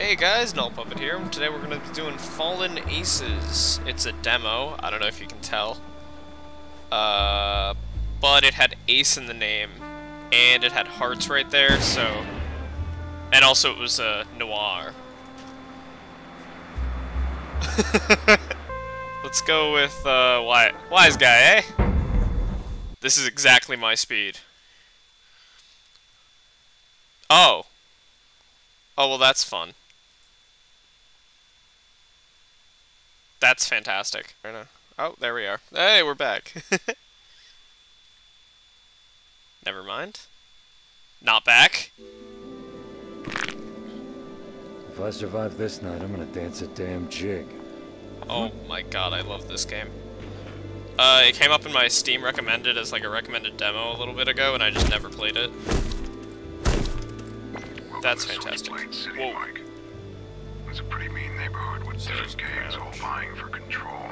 Hey guys, Null Puppet here, today we're going to be doing Fallen Aces. It's a demo, I don't know if you can tell. Uh, but it had Ace in the name, and it had hearts right there, so... And also it was uh, noir. Let's go with, uh, wise guy, eh? This is exactly my speed. Oh. Oh, well that's fun. That's fantastic. Oh, there we are. Hey, we're back. Never mind. Not back. If I survive this night, I'm gonna dance a damn jig. Oh my god, I love this game. Uh, it came up in my Steam recommended as like a recommended demo a little bit ago, and I just never played it. That's fantastic. Whoa. It's a pretty mean neighborhood with different gangs all vying for control.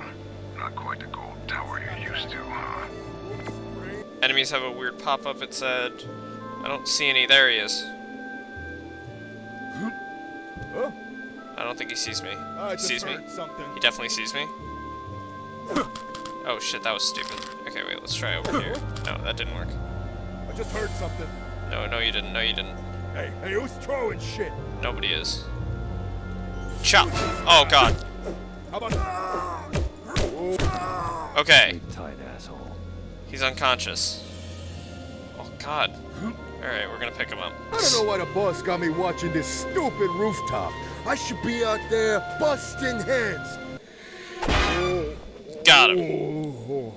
Not quite the gold tower you're used to, huh? Enemies have a weird pop-up, it said. I don't see any. There he is. I don't think he sees me. He sees me? He definitely sees me. Oh shit, that was stupid. Okay, wait, let's try over here. No, that didn't work. I just heard something. No, no you didn't. No, you didn't. Hey, hey, who's throwing shit? Nobody is. Chop! Oh god. Okay. Tight asshole. He's unconscious. Oh god. Alright, we're gonna pick him up. I don't know why the boss got me watching this stupid rooftop. I should be out there busting heads. Got him.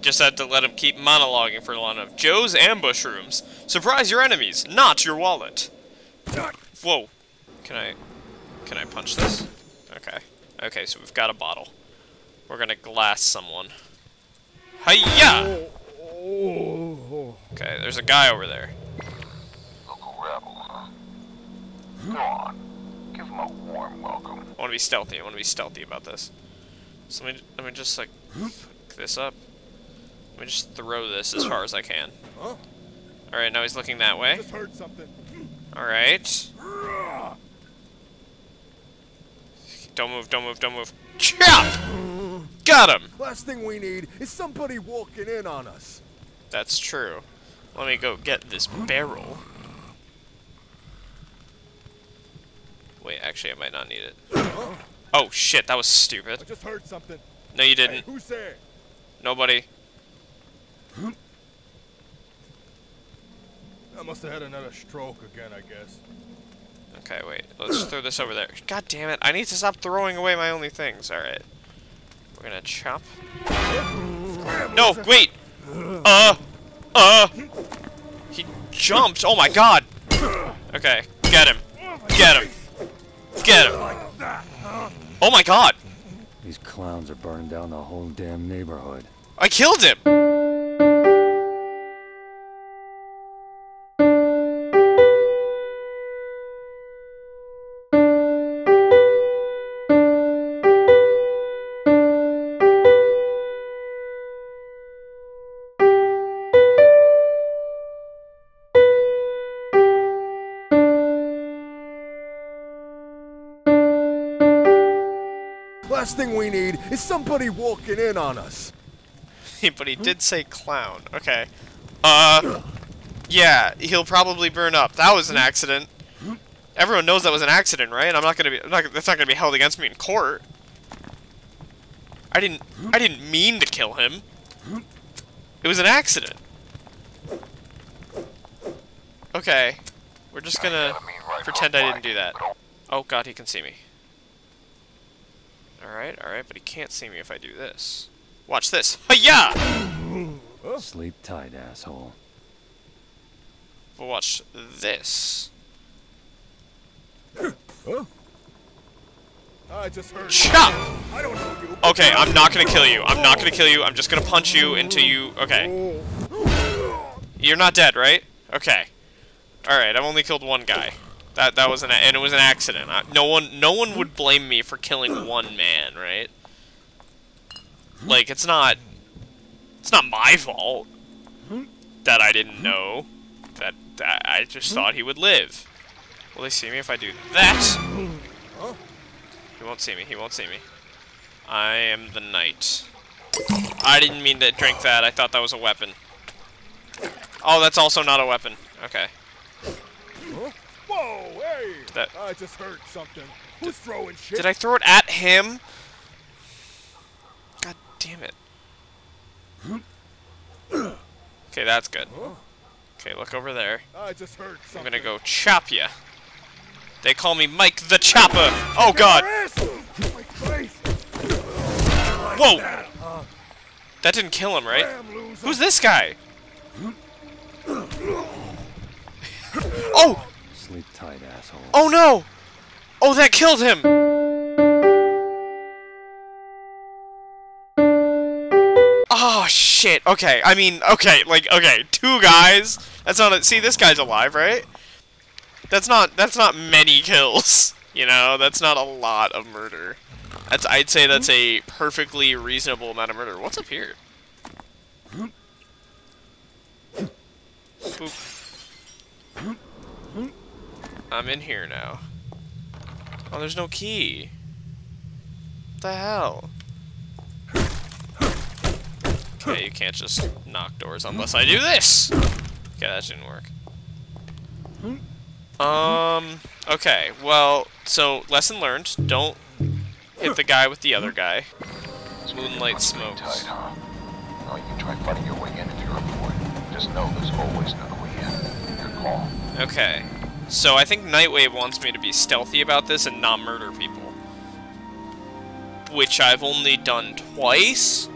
Just had to let him keep monologuing for a long enough. Joe's ambush rooms. Surprise your enemies, not your wallet. Whoa. Can I... Can I punch this? Okay. Okay, so we've got a bottle. We're gonna glass someone. Hiya! Okay, there's a guy over there. Local rebel, huh? Go on. Give him a warm welcome. I want to be stealthy. I want to be stealthy about this. So let me, let me just, like, pick this up. Let me just throw this as far as I can. Alright, now he's looking that way. Just heard something. Alright. Don't move, don't move, don't move. Chop! Got him! Last thing we need is somebody walking in on us. That's true. Let me go get this barrel. Wait, actually, I might not need it. Oh, shit, that was stupid. I just heard something. No, you didn't. who's there? Nobody. I must have had another stroke again, I guess. Okay, wait. Let's throw this over there. God damn it. I need to stop throwing away my only things. Alright. We're gonna chop. No, wait! Uh! Uh! He jumped! Oh my god! Okay, get him. Get him. Get him. Oh my god! These clowns are burning down the whole damn neighborhood. I killed him! Last thing we need is somebody walking in on us. but he did say clown. Okay. Uh, yeah, he'll probably burn up. That was an accident. Everyone knows that was an accident, right? I'm not gonna be. I'm not, that's not gonna be held against me in court. I didn't. I didn't mean to kill him. It was an accident. Okay, we're just gonna pretend I didn't do that. Oh god, he can see me. Alright, alright, but he can't see me if I do this. Watch this. Hiya! Sleep tight, asshole. But watch this. I just heard. Chop! I don't know you. Okay, I'm not gonna kill you. I'm not gonna kill you. I'm just gonna punch you until you... Okay. You're not dead, right? Okay. Alright, I've only killed one guy. That that was an... And it was an accident. I, no one no one would blame me for killing one man, right? Like, it's not... It's not my fault that I didn't know that, that I just thought he would live. Will they see me if I do that? He won't see me. He won't see me. I am the knight. I didn't mean to drink that. I thought that was a weapon. Oh, that's also not a weapon. Okay. Whoa, hey! that- I just heard something. Who's throwing shit? Did I throw it at him? God damn it. Okay, that's good. Okay, look over there. I just heard something. I'm gonna go chop ya. They call me Mike the Chopper. Oh god. Whoa. That didn't kill him, right? Who's this guy? Oh! Asshole. Oh no! Oh, that killed him! Oh shit. Okay. I mean, okay, like okay, two guys. That's not a, See, this guy's alive, right? That's not that's not many kills. You know, that's not a lot of murder. That's I'd say that's a perfectly reasonable amount of murder. What's up here? Boop. I'm in here now. Oh, there's no key. What the hell? Okay, you can't just knock doors unless I do this! Okay, that didn't work. Um, okay, well, so, lesson learned. Don't hit the guy with the other guy. Moonlight Tight, smokes. huh? No, you can try fighting your way in if you're for it. Just know there's always another way in. Your call. Okay. So I think Nightwave wants me to be stealthy about this and not murder people. Which I've only done twice.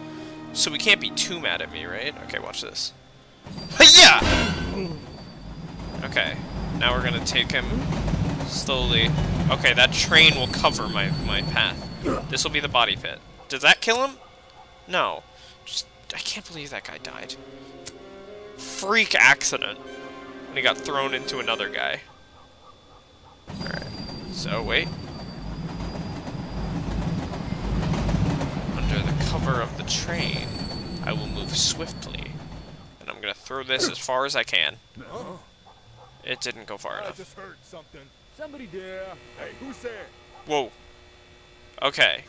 So we can't be too mad at me, right? Okay, watch this. Yeah. Okay. Now we're gonna take him slowly. Okay, that train will cover my, my path. This will be the body pit. Does that kill him? No. Just I can't believe that guy died. Freak accident. And he got thrown into another guy. So, wait. Under the cover of the train, I will move swiftly. And I'm gonna throw this as far as I can. It didn't go far enough. I just heard something. Somebody there. Hey, who's there? Whoa. Okay.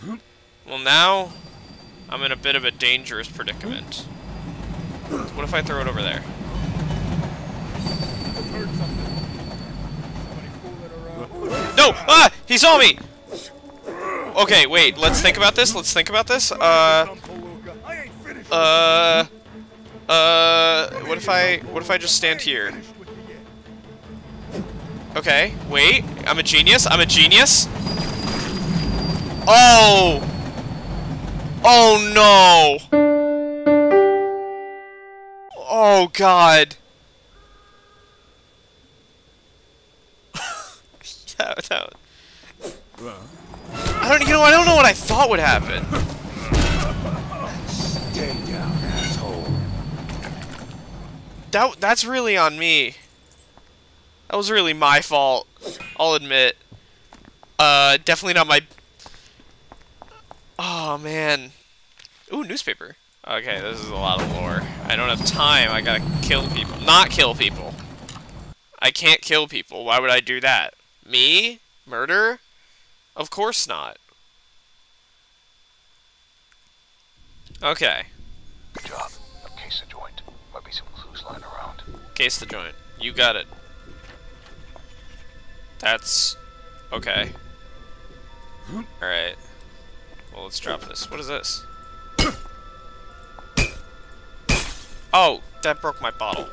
Well, now I'm in a bit of a dangerous predicament. What if I throw it over there? Just heard something. Somebody fooling around. No! Ah! He saw me! Okay, wait, let's think about this, let's think about this. Uh, uh, uh, what if I, what if I just stand here? Okay, wait, I'm a genius, I'm a genius. Oh! Oh no! Oh god. that, I don't, you know, I don't know what I thought would happen. Stay down, asshole. That that's really on me. That was really my fault. I'll admit. Uh, definitely not my. Oh man. Ooh, newspaper. Okay, this is a lot of lore. I don't have time. I gotta kill people. Not kill people. I can't kill people. Why would I do that? Me? Murder? Of course not. Okay. Good job. Case the joint. Might be some clues lying around. Case the joint. You got it. That's okay. Alright. Well, let's drop this. What is this? Oh, that broke my bottle.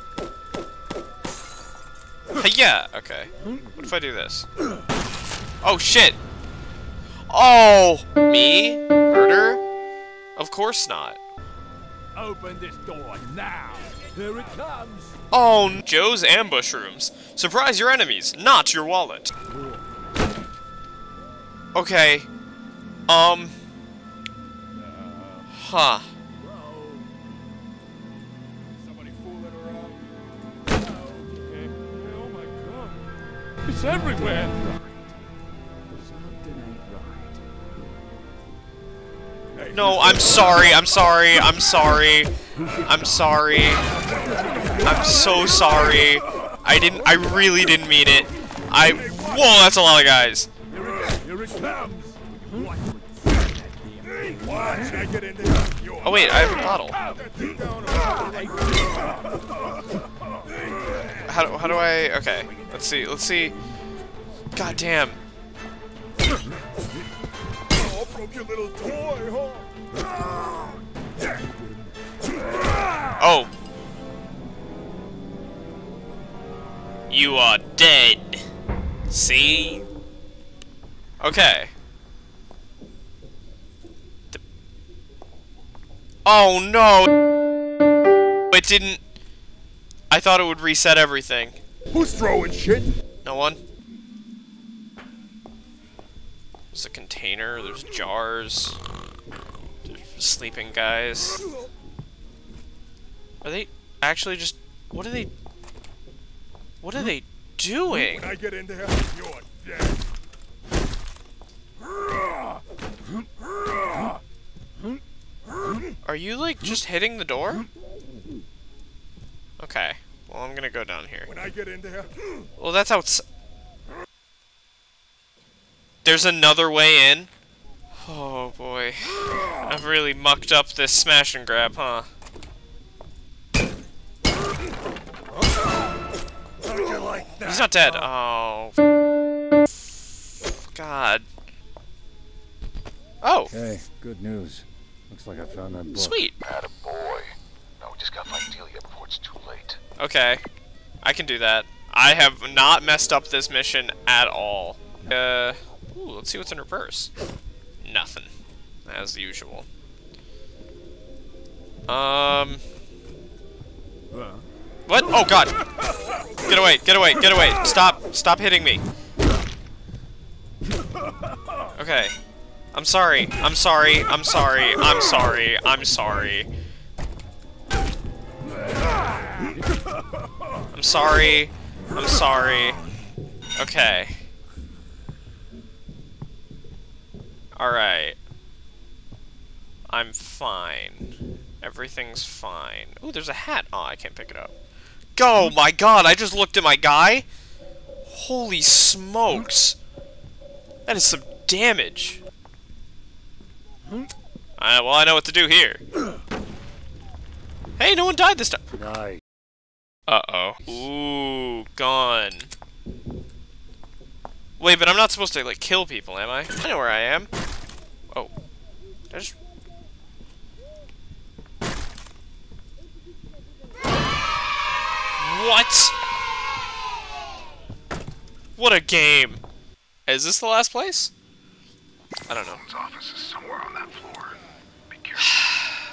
Hey, yeah, okay. What if I do this? Oh, shit! Oh! Me? Murder? Of course not. Open this door now. Here it comes. Oh, Joe's ambush rooms. Surprise your enemies, not your wallet. Okay. Um. Huh. It's everywhere. Something ain't right. No, I'm sorry, I'm sorry, I'm sorry. I'm sorry. I'm so sorry. I didn't, I really didn't mean it. I, whoa, that's a lot of guys. Here it Here it comes. Watch what Watch, I get in there. You're Oh wait, I have a bottle. How do, how do I? Okay, let's see. Let's see. God damn. Oh, broke your little toy, huh? Oh. You are dead. See? Okay. Oh no! It didn't. I thought it would reset everything. Who's throwing shit? No one? There's a container, there's jars. There's sleeping guys. Are they actually just. What are they. What are they doing? When I get in there, you're dead. Are you like just hitting the door? Okay. Well, I'm gonna go down here. When I get in there, Well, that's outs. There's another way in. Oh boy, I've really mucked up this smash and grab, huh? He's not dead. Oh. God. Oh, Okay, good news. Looks like I found that book. sweet. boy. No, we just gotta find Delia before it's too late. Okay, I can do that. I have not messed up this mission at all. Uh, ooh, let's see what's in her purse. Nothing, as usual. Um, what? Oh God! Get away! Get away! Get away! Stop! Stop hitting me! Okay, I'm sorry. I'm sorry. I'm sorry. I'm sorry. I'm sorry. I'm sorry. I'm sorry. Okay. Alright. I'm fine. Everything's fine. Ooh, there's a hat. Oh, I can't pick it up. Go! My god, I just looked at my guy! Holy smokes! That is some damage. Uh, well, I know what to do here. Hey, no one died this time. Nice. Uh-oh. Ooh, gone. Wait, but I'm not supposed to, like, kill people, am I? I know where I am. Oh. Did I just... What? What a game. Is this the last place? I don't know. Office is somewhere on that floor. Be careful.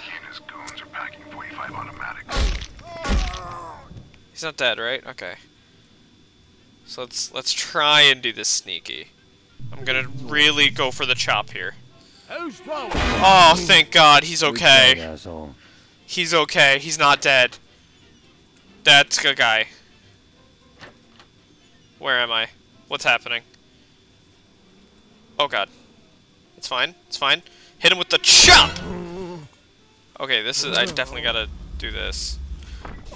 he and his goons are packing 45 automatics. He's not dead, right? Okay. So let's let's try and do this sneaky. I'm gonna really go for the chop here. Oh, thank God, he's okay. He's okay. He's not dead. That's a guy. Where am I? What's happening? Oh God. It's fine. It's fine. Hit him with the chop. Okay, this is. I definitely gotta do this.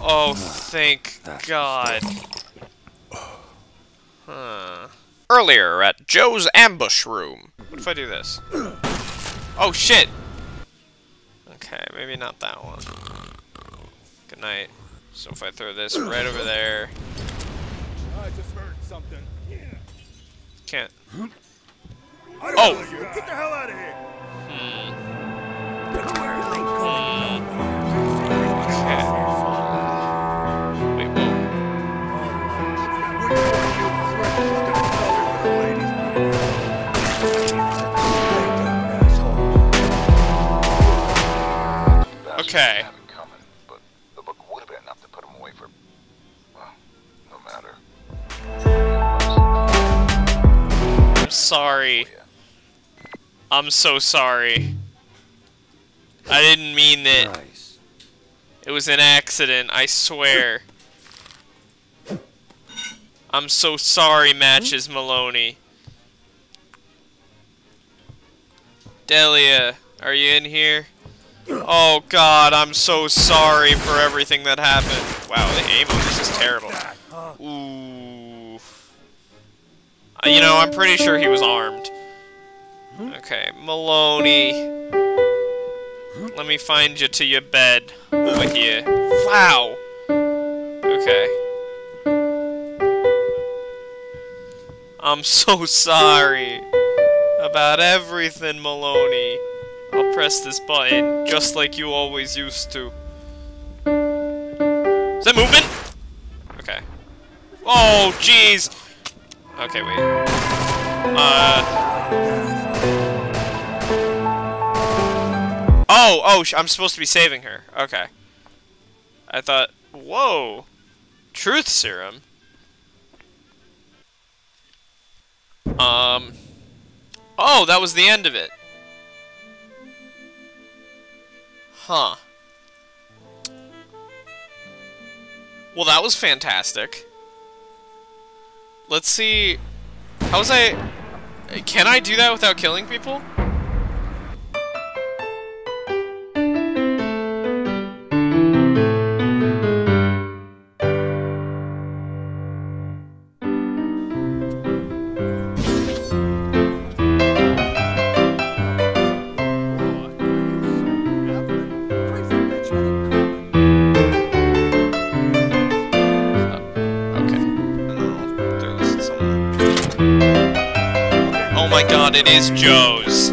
Oh, thank God. Huh. Earlier at Joe's ambush room. What if I do this? Oh shit. Okay, maybe not that one. Good night. So if I throw this right over there, I just heard something. can't. I don't Oh. know you. Get the hell out of here. Hmm. Okay. Okay. Coming, but the book would have been enough to put him away for. Well, no matter. I'm sorry. Oh, I'm so sorry. I didn't mean it. Nice. It was an accident, I swear. I'm so sorry, Matches hmm? Maloney. Delia, are you in here? Oh god, I'm so sorry for everything that happened. Wow, the aim on this is terrible. Ooh. Uh, You know, I'm pretty sure he was armed. Okay, Maloney. Let me find you to your bed. Over here. Wow! Okay. I'm so sorry about everything, Maloney. I'll press this button just like you always used to. Is that movement? Okay. Oh, jeez! Okay, wait. Uh... Oh, oh, I'm supposed to be saving her. Okay. I thought, whoa. Truth serum? Um... Oh, that was the end of it. Huh. Well, that was fantastic. Let's see... How was I... Can I do that without killing people? My god, it is Joe's.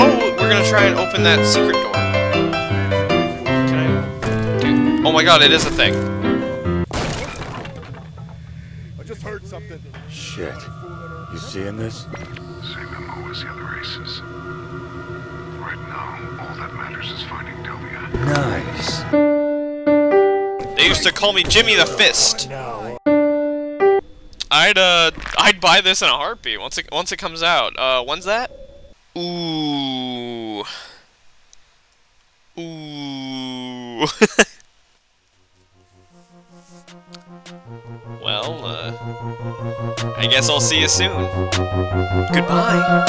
Oh, we're gonna try and open that secret door. Can I? Dude. Oh my god, it is a thing. I just heard something. Shit. You seeing this? Same MO as the other aces. Right now, all that matters is finding Delia. Nice. They used to call me Jimmy the Fist. I'd uh, I'd buy this in a heartbeat once it once it comes out. Uh, when's that? Ooh. Ooh. well, uh, I guess I'll see you soon. Goodbye.